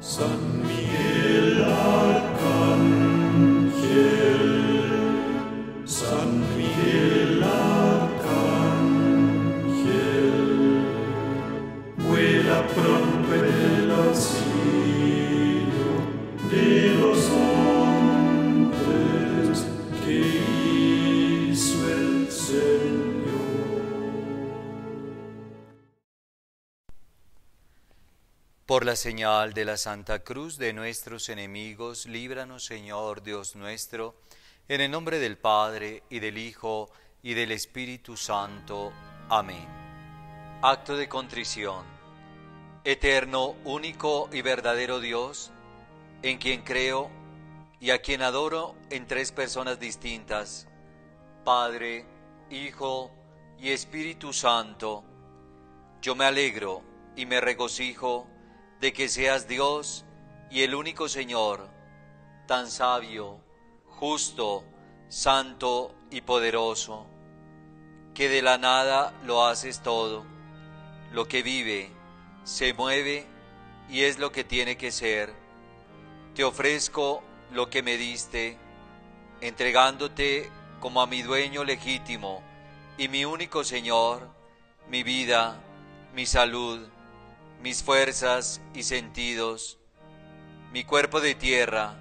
San Miguel Por la señal de la Santa Cruz de nuestros enemigos, líbranos Señor Dios nuestro, en el nombre del Padre y del Hijo y del Espíritu Santo. Amén. Acto de contrición. Eterno, único y verdadero Dios, en quien creo y a quien adoro en tres personas distintas, Padre, Hijo y Espíritu Santo, yo me alegro y me regocijo de que seas Dios y el único Señor, tan sabio, justo, santo y poderoso, que de la nada lo haces todo, lo que vive, se mueve y es lo que tiene que ser. Te ofrezco lo que me diste, entregándote como a mi dueño legítimo y mi único Señor, mi vida, mi salud, mis fuerzas y sentidos, mi cuerpo de tierra,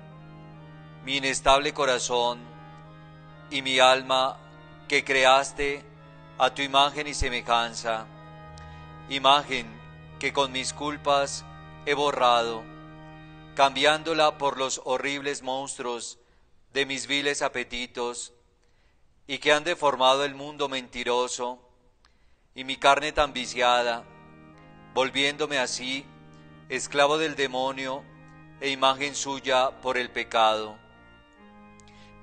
mi inestable corazón y mi alma que creaste a tu imagen y semejanza, imagen que con mis culpas he borrado, cambiándola por los horribles monstruos de mis viles apetitos, y que han deformado el mundo mentiroso y mi carne tan viciada, volviéndome así esclavo del demonio e imagen suya por el pecado.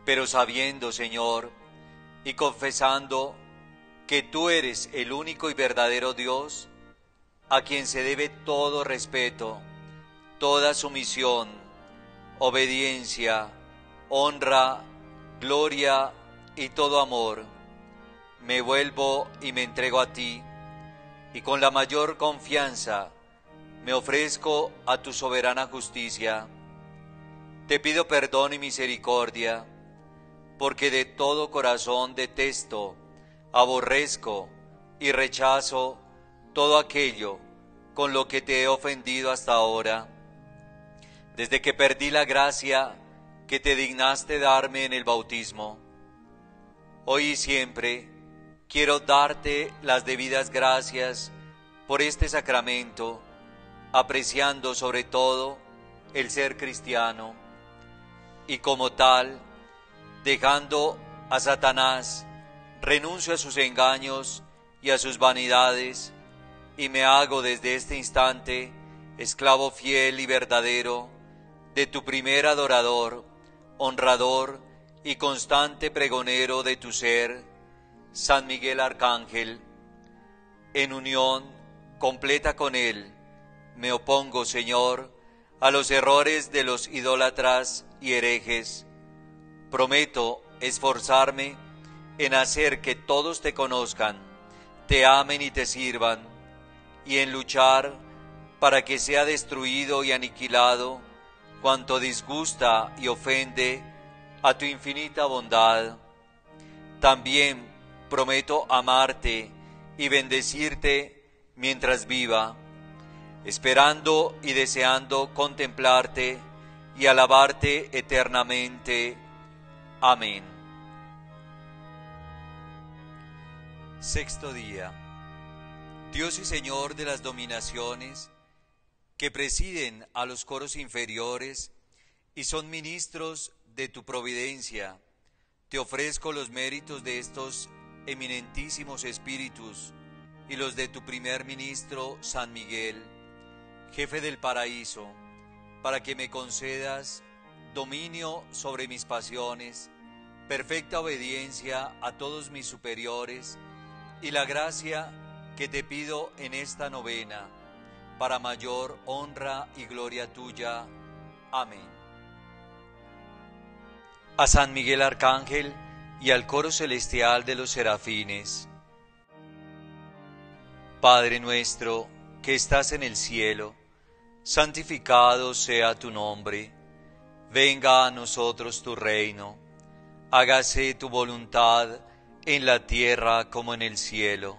Pero sabiendo, Señor, y confesando que tú eres el único y verdadero Dios, a quien se debe todo respeto, toda sumisión, obediencia, honra, gloria y todo amor, me vuelvo y me entrego a ti y con la mayor confianza me ofrezco a tu soberana justicia. Te pido perdón y misericordia, porque de todo corazón detesto, aborrezco y rechazo todo aquello con lo que te he ofendido hasta ahora. Desde que perdí la gracia que te dignaste darme en el bautismo. Hoy y siempre, quiero darte las debidas gracias por este sacramento, apreciando sobre todo el ser cristiano y como tal, dejando a Satanás, renuncio a sus engaños y a sus vanidades y me hago desde este instante esclavo fiel y verdadero de tu primer adorador, honrador y constante pregonero de tu ser, San Miguel Arcángel, en unión completa con él, me opongo, Señor, a los errores de los idólatras y herejes. Prometo esforzarme en hacer que todos te conozcan, te amen y te sirvan, y en luchar para que sea destruido y aniquilado cuanto disgusta y ofende a tu infinita bondad. También prometo amarte y bendecirte mientras viva, esperando y deseando contemplarte y alabarte eternamente. Amén. Sexto día. Dios y Señor de las dominaciones, que presiden a los coros inferiores y son ministros de tu providencia, te ofrezco los méritos de estos eminentísimos espíritus y los de tu primer ministro San Miguel, jefe del paraíso, para que me concedas dominio sobre mis pasiones, perfecta obediencia a todos mis superiores y la gracia que te pido en esta novena, para mayor honra y gloria tuya. Amén. A San Miguel Arcángel y al coro celestial de los serafines. Padre nuestro, que estás en el cielo, santificado sea tu nombre, venga a nosotros tu reino, hágase tu voluntad en la tierra como en el cielo.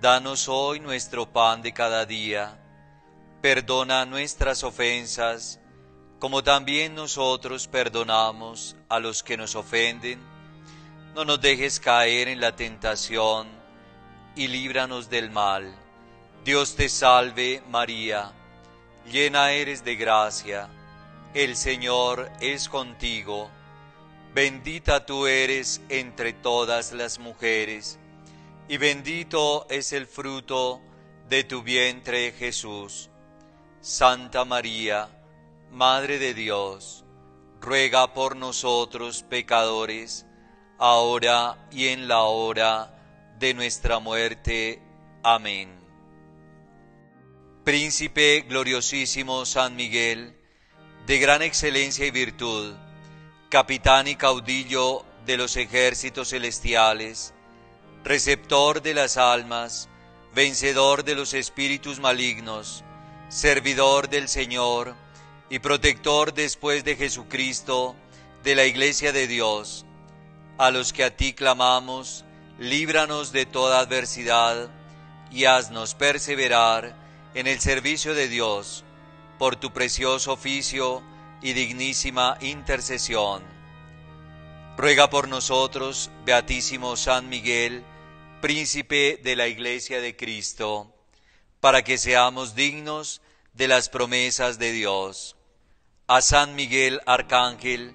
Danos hoy nuestro pan de cada día, perdona nuestras ofensas, como también nosotros perdonamos a los que nos ofenden. No nos dejes caer en la tentación y líbranos del mal. Dios te salve María, llena eres de gracia, el Señor es contigo, bendita tú eres entre todas las mujeres, y bendito es el fruto de tu vientre Jesús. Santa María, Madre de Dios, ruega por nosotros pecadores, ahora y en la hora de nuestra muerte. Amén. Príncipe gloriosísimo San Miguel, de gran excelencia y virtud, capitán y caudillo de los ejércitos celestiales, receptor de las almas, vencedor de los espíritus malignos, servidor del Señor y protector después de Jesucristo de la Iglesia de Dios, a los que a ti clamamos, líbranos de toda adversidad y haznos perseverar en el servicio de Dios, por tu precioso oficio y dignísima intercesión. Ruega por nosotros, Beatísimo San Miguel, Príncipe de la Iglesia de Cristo, para que seamos dignos de las promesas de Dios. A San Miguel Arcángel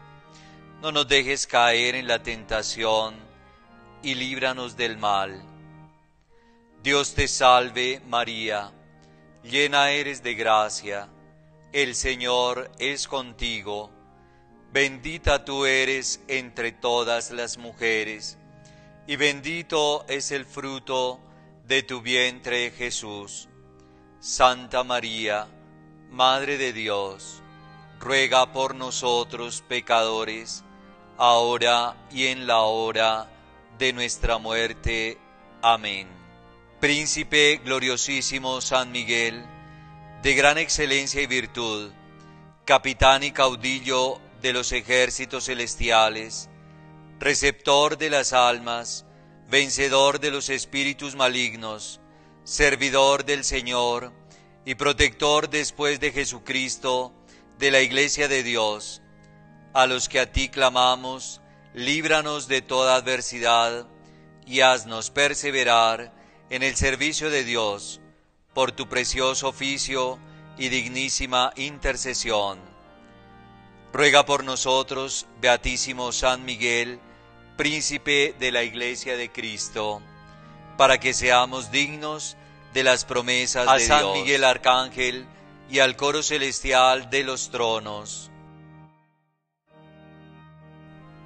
No nos dejes caer en la tentación y líbranos del mal. Dios te salve María, llena eres de gracia, el Señor es contigo, bendita tú eres entre todas las mujeres, y bendito es el fruto de tu vientre Jesús. Santa María, Madre de Dios, ruega por nosotros pecadores, ahora y en la hora de nuestra muerte. Amén. Príncipe gloriosísimo San Miguel, de gran excelencia y virtud, capitán y caudillo de los ejércitos celestiales, receptor de las almas, vencedor de los espíritus malignos, servidor del Señor y protector después de Jesucristo de la Iglesia de Dios, a los que a ti clamamos, líbranos de toda adversidad y haznos perseverar en el servicio de Dios por tu precioso oficio y dignísima intercesión. Ruega por nosotros, Beatísimo San Miguel, príncipe de la Iglesia de Cristo, para que seamos dignos de las promesas de San Miguel Arcángel y al coro celestial de los tronos.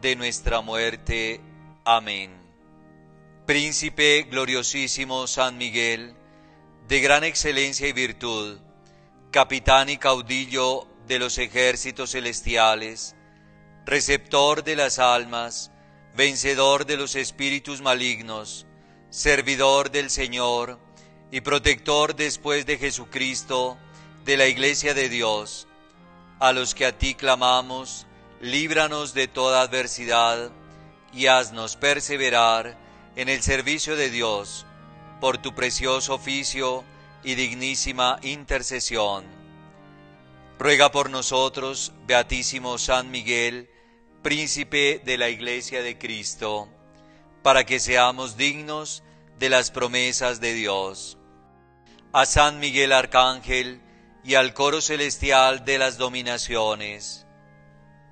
de nuestra muerte. Amén. Príncipe gloriosísimo San Miguel, de gran excelencia y virtud, capitán y caudillo de los ejércitos celestiales, receptor de las almas, vencedor de los espíritus malignos, servidor del Señor y protector después de Jesucristo de la Iglesia de Dios, a los que a ti clamamos, líbranos de toda adversidad y haznos perseverar en el servicio de Dios por tu precioso oficio y dignísima intercesión. Ruega por nosotros, Beatísimo San Miguel, príncipe de la Iglesia de Cristo, para que seamos dignos de las promesas de Dios. A San Miguel Arcángel y al coro celestial de las dominaciones.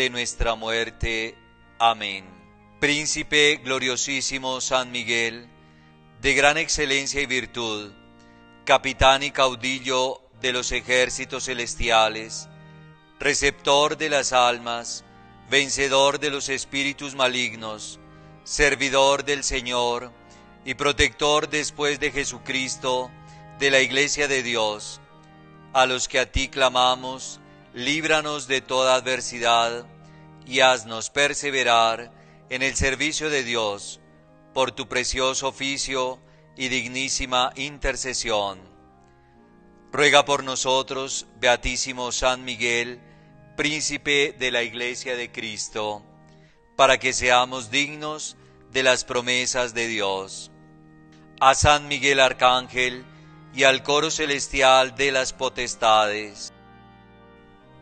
de nuestra muerte. Amén. Príncipe gloriosísimo San Miguel, de gran excelencia y virtud, capitán y caudillo de los ejércitos celestiales, receptor de las almas, vencedor de los espíritus malignos, servidor del Señor y protector después de Jesucristo de la Iglesia de Dios, a los que a ti clamamos, líbranos de toda adversidad y haznos perseverar en el servicio de Dios por tu precioso oficio y dignísima intercesión. Ruega por nosotros, Beatísimo San Miguel, príncipe de la Iglesia de Cristo, para que seamos dignos de las promesas de Dios. A San Miguel Arcángel y al coro celestial de las potestades.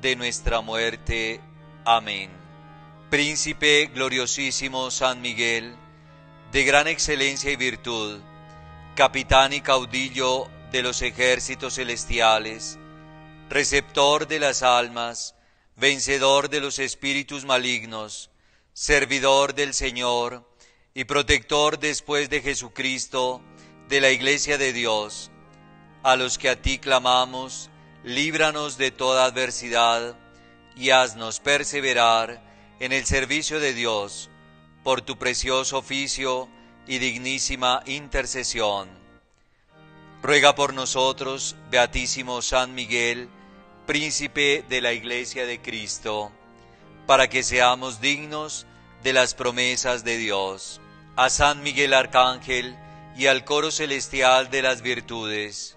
de nuestra muerte. Amén. Príncipe gloriosísimo San Miguel, de gran excelencia y virtud, capitán y caudillo de los ejércitos celestiales, receptor de las almas, vencedor de los espíritus malignos, servidor del Señor y protector después de Jesucristo de la Iglesia de Dios, a los que a ti clamamos, líbranos de toda adversidad y haznos perseverar en el servicio de Dios por tu precioso oficio y dignísima intercesión. Ruega por nosotros, Beatísimo San Miguel, príncipe de la Iglesia de Cristo, para que seamos dignos de las promesas de Dios. A San Miguel Arcángel y al coro celestial de las virtudes.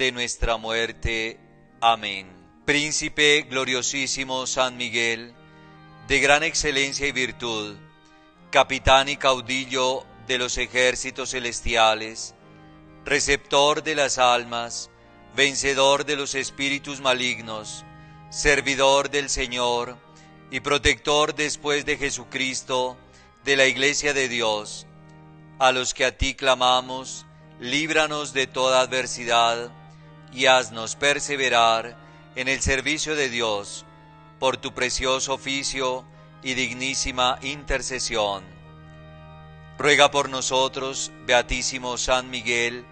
de nuestra muerte. Amén. Príncipe gloriosísimo San Miguel, de gran excelencia y virtud, capitán y caudillo de los ejércitos celestiales, receptor de las almas, vencedor de los espíritus malignos, servidor del Señor y protector después de Jesucristo de la Iglesia de Dios, a los que a ti clamamos, líbranos de toda adversidad y haznos perseverar en el servicio de Dios por tu precioso oficio y dignísima intercesión. Ruega por nosotros, Beatísimo San Miguel,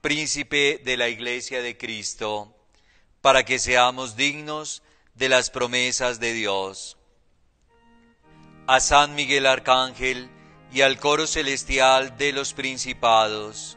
príncipe de la Iglesia de Cristo, para que seamos dignos de las promesas de Dios. A San Miguel Arcángel y al coro celestial de los principados.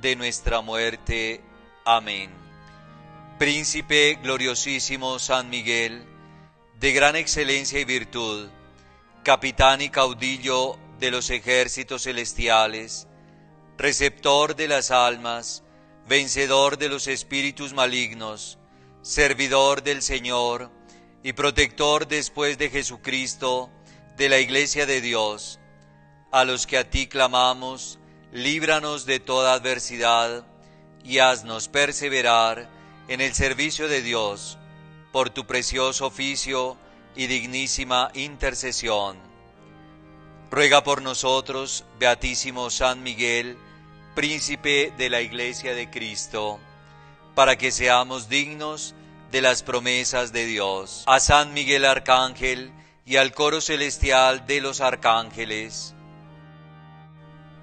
de nuestra muerte. Amén. Príncipe gloriosísimo San Miguel, de gran excelencia y virtud, capitán y caudillo de los ejércitos celestiales, receptor de las almas, vencedor de los espíritus malignos, servidor del Señor y protector después de Jesucristo de la Iglesia de Dios, a los que a ti clamamos, líbranos de toda adversidad y haznos perseverar en el servicio de Dios por tu precioso oficio y dignísima intercesión. Ruega por nosotros, Beatísimo San Miguel, príncipe de la Iglesia de Cristo, para que seamos dignos de las promesas de Dios. A San Miguel Arcángel y al coro celestial de los arcángeles.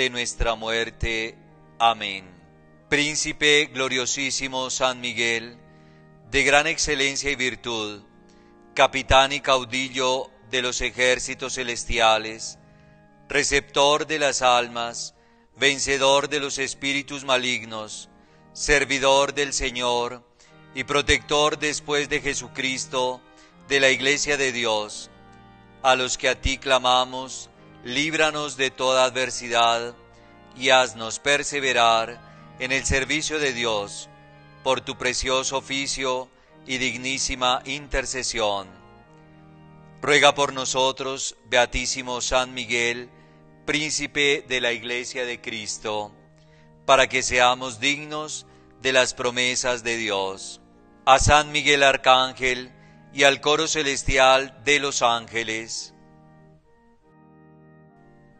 de nuestra muerte. Amén. Príncipe gloriosísimo San Miguel, de gran excelencia y virtud, capitán y caudillo de los ejércitos celestiales, receptor de las almas, vencedor de los espíritus malignos, servidor del Señor y protector después de Jesucristo de la Iglesia de Dios, a los que a ti clamamos, líbranos de toda adversidad y haznos perseverar en el servicio de Dios por tu precioso oficio y dignísima intercesión. Ruega por nosotros, Beatísimo San Miguel, príncipe de la Iglesia de Cristo, para que seamos dignos de las promesas de Dios. A San Miguel Arcángel y al coro celestial de los ángeles.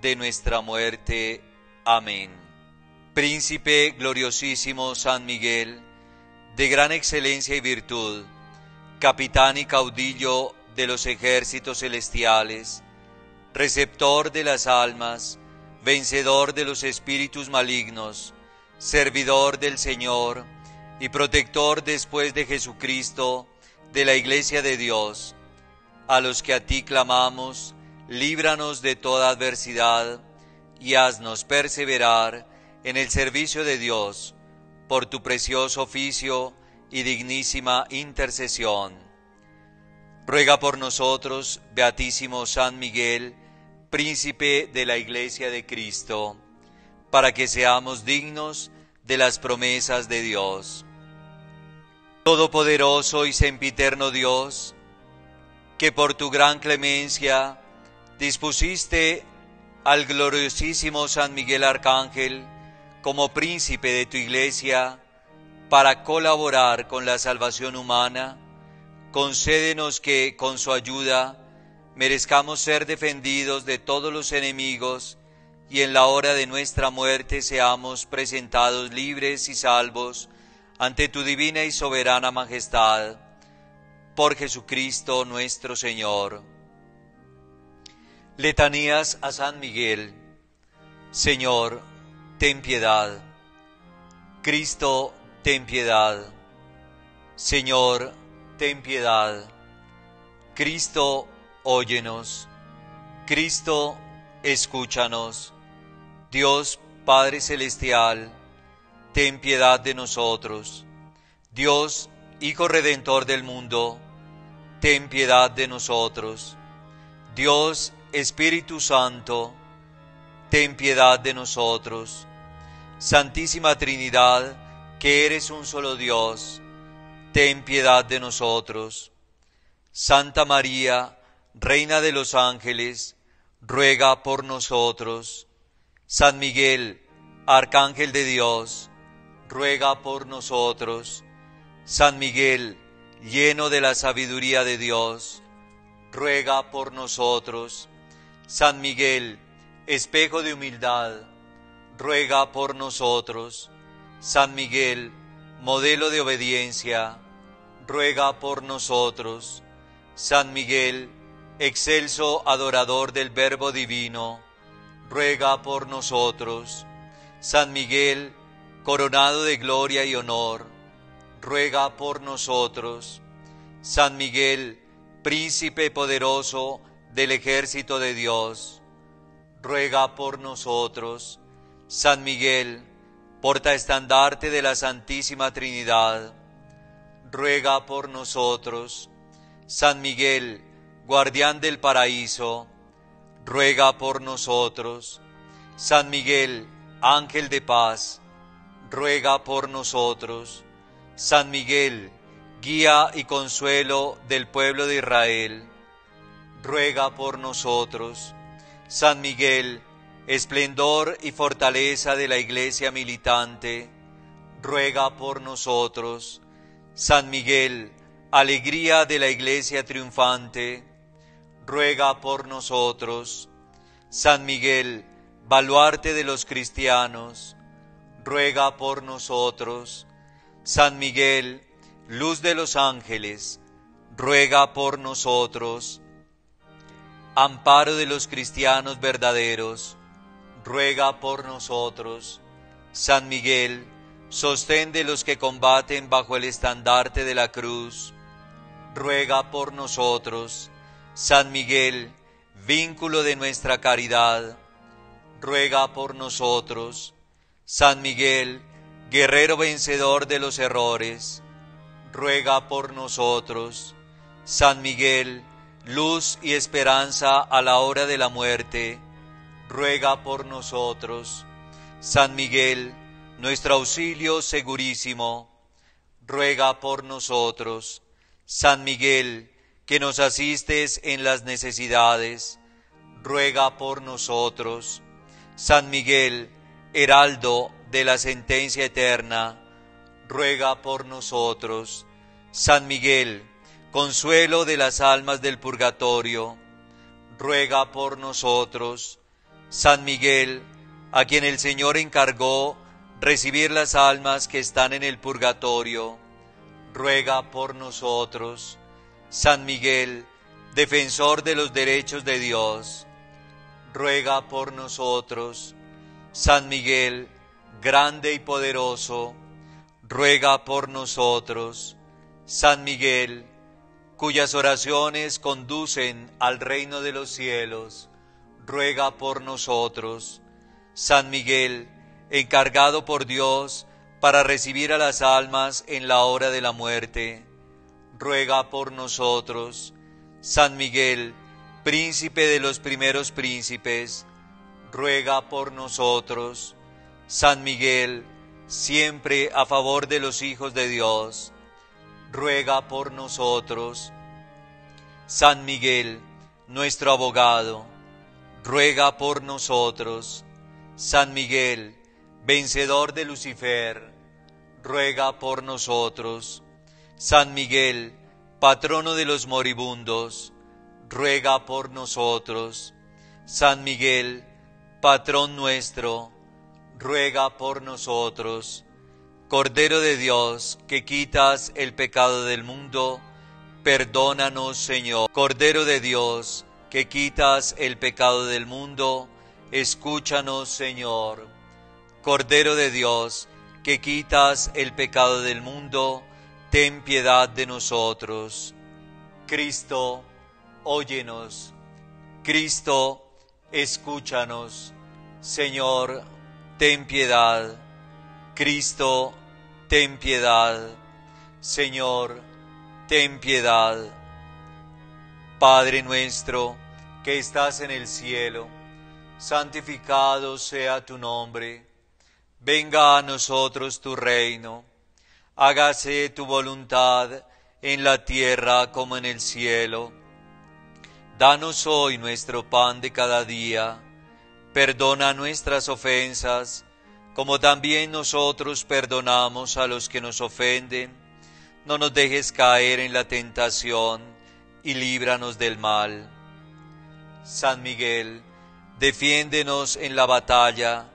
de nuestra muerte. Amén. Príncipe gloriosísimo San Miguel, de gran excelencia y virtud, capitán y caudillo de los ejércitos celestiales, receptor de las almas, vencedor de los espíritus malignos, servidor del Señor, y protector después de Jesucristo de la Iglesia de Dios, a los que a ti clamamos, líbranos de toda adversidad y haznos perseverar en el servicio de Dios por tu precioso oficio y dignísima intercesión. Ruega por nosotros, Beatísimo San Miguel, príncipe de la Iglesia de Cristo, para que seamos dignos de las promesas de Dios. Todopoderoso y sempiterno Dios, que por tu gran clemencia dispusiste al gloriosísimo San Miguel Arcángel como príncipe de tu iglesia para colaborar con la salvación humana, concédenos que con su ayuda merezcamos ser defendidos de todos los enemigos y en la hora de nuestra muerte seamos presentados libres y salvos ante tu divina y soberana majestad, por Jesucristo nuestro Señor. Letanías a San Miguel. Señor, ten piedad. Cristo, ten piedad. Señor, ten piedad. Cristo, óyenos. Cristo, escúchanos. Dios Padre Celestial, ten piedad de nosotros. Dios, Hijo Redentor del mundo, ten piedad de nosotros. Dios, Espíritu Santo, ten piedad de nosotros. Santísima Trinidad, que eres un solo Dios, ten piedad de nosotros. Santa María, Reina de los ángeles, ruega por nosotros. San Miguel, Arcángel de Dios, ruega por nosotros. San Miguel, lleno de la sabiduría de Dios, ruega por nosotros. San Miguel, espejo de humildad, ruega por nosotros. San Miguel, modelo de obediencia, ruega por nosotros. San Miguel, excelso adorador del Verbo Divino, ruega por nosotros. San Miguel, coronado de gloria y honor, ruega por nosotros. San Miguel, príncipe poderoso del ejército de Dios, ruega por nosotros. San Miguel, porta estandarte de la Santísima Trinidad, ruega por nosotros. San Miguel, guardián del paraíso, ruega por nosotros. San Miguel, ángel de paz, ruega por nosotros. San Miguel, guía y consuelo del pueblo de Israel, ruega por nosotros. San Miguel, esplendor y fortaleza de la iglesia militante, ruega por nosotros. San Miguel, alegría de la iglesia triunfante, ruega por nosotros. San Miguel, baluarte de los cristianos, ruega por nosotros. San Miguel, luz de los ángeles, ruega por nosotros. Amparo de los cristianos verdaderos, ruega por nosotros. San Miguel, sostén de los que combaten bajo el estandarte de la cruz, ruega por nosotros. San Miguel, vínculo de nuestra caridad, ruega por nosotros. San Miguel, guerrero vencedor de los errores, ruega por nosotros. San Miguel, luz y esperanza a la hora de la muerte, ruega por nosotros. San Miguel, nuestro auxilio segurísimo, ruega por nosotros. San Miguel, que nos asistes en las necesidades, ruega por nosotros. San Miguel, heraldo de la sentencia eterna, ruega por nosotros. San Miguel, consuelo de las almas del purgatorio, ruega por nosotros. San Miguel, a quien el Señor encargó recibir las almas que están en el purgatorio, ruega por nosotros. San Miguel, defensor de los derechos de Dios, ruega por nosotros. San Miguel, grande y poderoso, ruega por nosotros. San Miguel, cuyas oraciones conducen al reino de los cielos, ruega por nosotros. San Miguel, encargado por Dios para recibir a las almas en la hora de la muerte, ruega por nosotros. San Miguel, príncipe de los primeros príncipes, ruega por nosotros. San Miguel, siempre a favor de los hijos de Dios, ruega por nosotros. San Miguel, nuestro abogado, ruega por nosotros. San Miguel, vencedor de Lucifer, ruega por nosotros. San Miguel, patrono de los moribundos, ruega por nosotros. San Miguel, patrón nuestro, ruega por nosotros. Cordero de Dios, que quitas el pecado del mundo, perdónanos, Señor. Cordero de Dios, que quitas el pecado del mundo, escúchanos, Señor. Cordero de Dios, que quitas el pecado del mundo, ten piedad de nosotros. Cristo, óyenos. Cristo, escúchanos. Señor, ten piedad. Cristo, ten piedad. Señor, ten piedad. Padre nuestro, que estás en el cielo, santificado sea tu nombre. Venga a nosotros tu reino. Hágase tu voluntad en la tierra como en el cielo. Danos hoy nuestro pan de cada día Perdona nuestras ofensas, como también nosotros perdonamos a los que nos ofenden. No nos dejes caer en la tentación y líbranos del mal. San Miguel, defiéndenos en la batalla,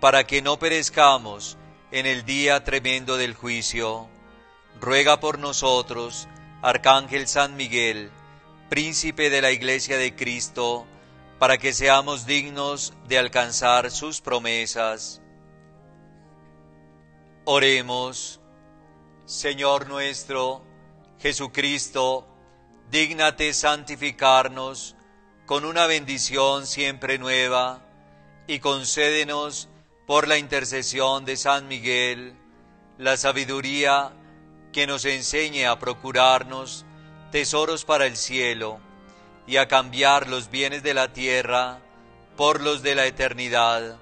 para que no perezcamos en el día tremendo del juicio. Ruega por nosotros, Arcángel San Miguel, príncipe de la Iglesia de Cristo, para que seamos dignos de alcanzar sus promesas. Oremos, Señor nuestro, Jesucristo, dígnate santificarnos con una bendición siempre nueva y concédenos por la intercesión de San Miguel la sabiduría que nos enseñe a procurarnos tesoros para el cielo y a cambiar los bienes de la tierra por los de la eternidad,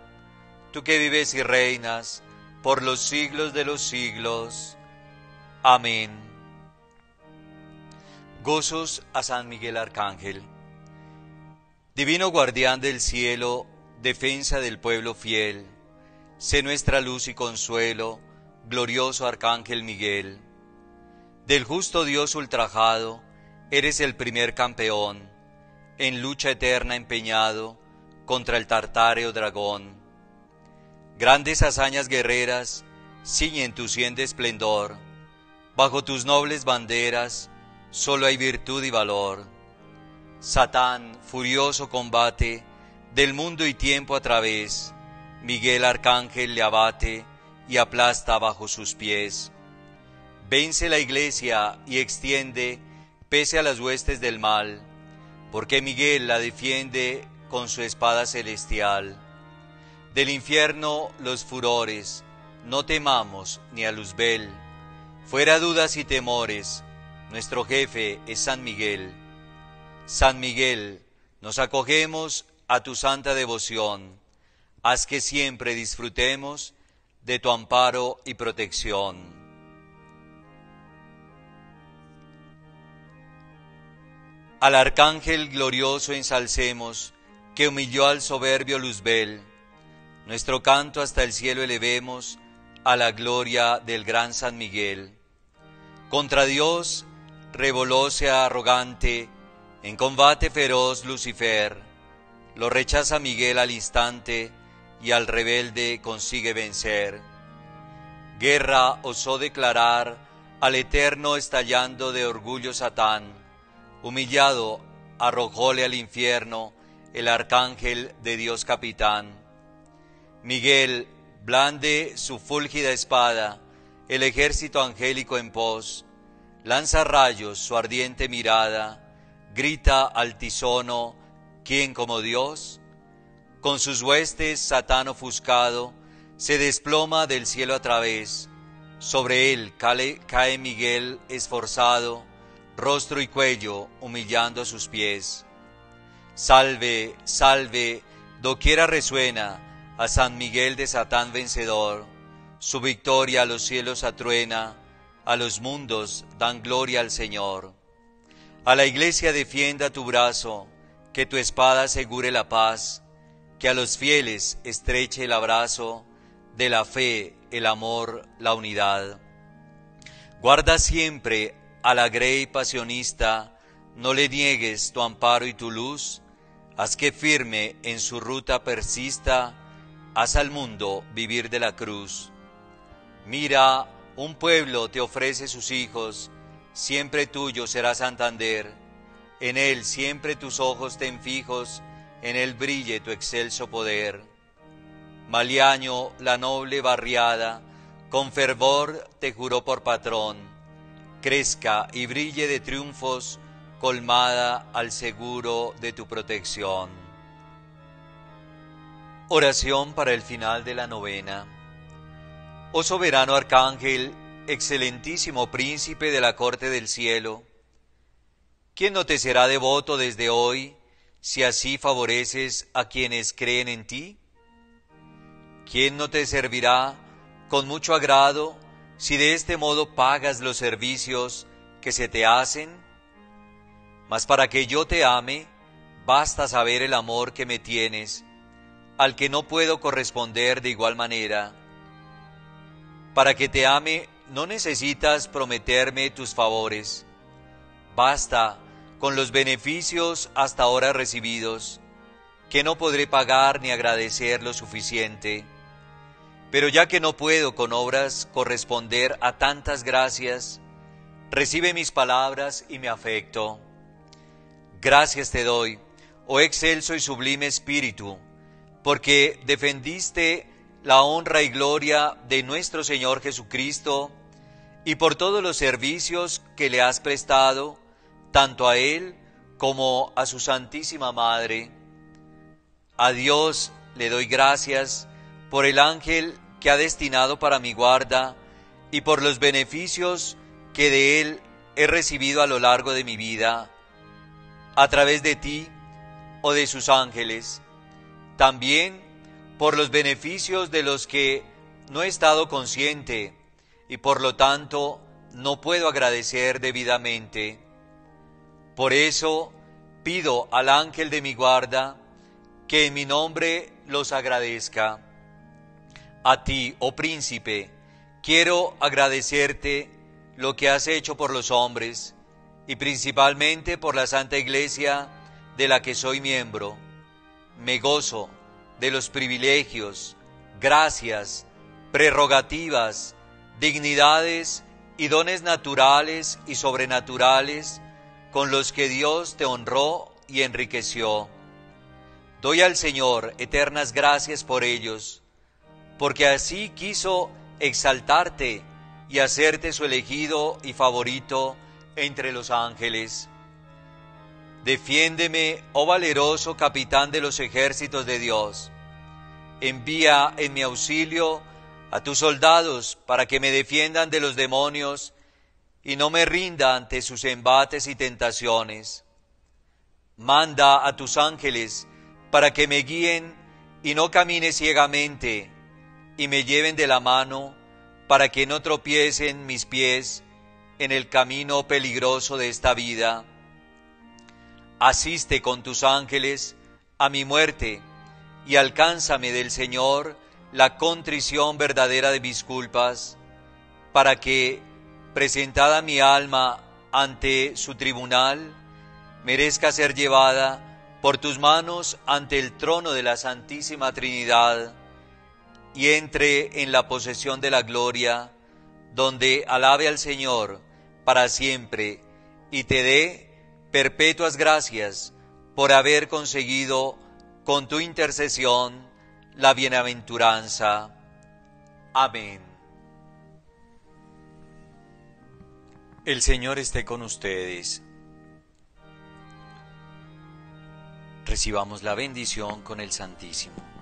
tú que vives y reinas por los siglos de los siglos. Amén. Gozos a San Miguel Arcángel. Divino guardián del cielo, defensa del pueblo fiel, sé nuestra luz y consuelo, glorioso Arcángel Miguel. Del justo Dios ultrajado, eres el primer campeón, en lucha eterna empeñado contra el tartáreo dragón. Grandes hazañas guerreras ciñen tu cien de esplendor, bajo tus nobles banderas, solo hay virtud y valor. Satán, furioso combate, del mundo y tiempo a través, Miguel Arcángel le abate y aplasta bajo sus pies. Vence la iglesia y extiende, pese a las huestes del mal, porque Miguel la defiende con su espada celestial. Del infierno los furores, no temamos ni a Luzbel, fuera dudas y temores, nuestro jefe es San Miguel. San Miguel, nos acogemos a tu santa devoción. Haz que siempre disfrutemos de tu amparo y protección. Al arcángel glorioso ensalcemos, que humilló al soberbio Luzbel. Nuestro canto hasta el cielo elevemos, a la gloria del gran San Miguel. Contra Dios revolóse arrogante, en combate feroz Lucifer, lo rechaza Miguel al instante y al rebelde consigue vencer. Guerra osó declarar al eterno estallando de orgullo Satán, humillado arrojóle al infierno el arcángel de Dios capitán. Miguel blande su fúlgida espada, el ejército angélico en pos, lanza rayos su ardiente mirada, grita altisono, ¿quién como Dios? Con sus huestes Satán ofuscado, se desploma del cielo a través, sobre él cae Miguel esforzado, rostro y cuello humillando a sus pies. Salve, salve, doquiera resuena a San Miguel de Satán vencedor, su victoria a los cielos atruena, a los mundos dan gloria al Señor. A la iglesia defienda tu brazo, que tu espada asegure la paz, que a los fieles estreche el abrazo de la fe, el amor, la unidad. Guarda siempre a la grey pasionista, no le niegues tu amparo y tu luz, haz que firme en su ruta persista, haz al mundo vivir de la cruz. Mira un pueblo te ofrece sus hijos, siempre tuyo será Santander. En él siempre tus ojos ten fijos, en él brille tu excelso poder. Maliaño, la noble barriada, con fervor te juró por patrón. Crezca y brille de triunfos, colmada al seguro de tu protección. Oración para el final de la novena. Oh soberano arcángel, excelentísimo príncipe de la corte del cielo, ¿quién no te será devoto desde hoy si así favoreces a quienes creen en ti? ¿Quién no te servirá con mucho agrado si de este modo pagas los servicios que se te hacen? Mas para que yo te ame, basta saber el amor que me tienes, al que no puedo corresponder de igual manera para que te ame no necesitas prometerme tus favores. Basta con los beneficios hasta ahora recibidos, que no podré pagar ni agradecer lo suficiente. Pero ya que no puedo con obras corresponder a tantas gracias, recibe mis palabras y mi afecto. Gracias te doy, oh excelso y sublime Espíritu, porque defendiste la honra y gloria de nuestro Señor Jesucristo, y por todos los servicios que le has prestado, tanto a Él como a su Santísima Madre. A Dios le doy gracias por el ángel que ha destinado para mi guarda y por los beneficios que de Él he recibido a lo largo de mi vida, a través de ti o de sus ángeles. También por los beneficios de los que no he estado consciente y por lo tanto no puedo agradecer debidamente. Por eso pido al ángel de mi guarda que en mi nombre los agradezca. A ti, oh príncipe, quiero agradecerte lo que has hecho por los hombres y principalmente por la Santa Iglesia de la que soy miembro. Me gozo de los privilegios, gracias, prerrogativas, dignidades y dones naturales y sobrenaturales con los que Dios te honró y enriqueció. Doy al Señor eternas gracias por ellos, porque así quiso exaltarte y hacerte su elegido y favorito entre los ángeles. Defiéndeme, oh valeroso capitán de los ejércitos de Dios. Envía en mi auxilio a tus soldados para que me defiendan de los demonios y no me rinda ante sus embates y tentaciones. Manda a tus ángeles para que me guíen y no camine ciegamente y me lleven de la mano para que no tropiecen mis pies en el camino peligroso de esta vida. Asiste con tus ángeles a mi muerte y alcánzame del Señor la contrición verdadera de mis culpas, para que, presentada mi alma ante su tribunal, merezca ser llevada por tus manos ante el trono de la Santísima Trinidad y entre en la posesión de la gloria, donde alabe al Señor para siempre y te dé perpetuas gracias por haber conseguido con tu intercesión la bienaventuranza. Amén. El Señor esté con ustedes. Recibamos la bendición con el Santísimo.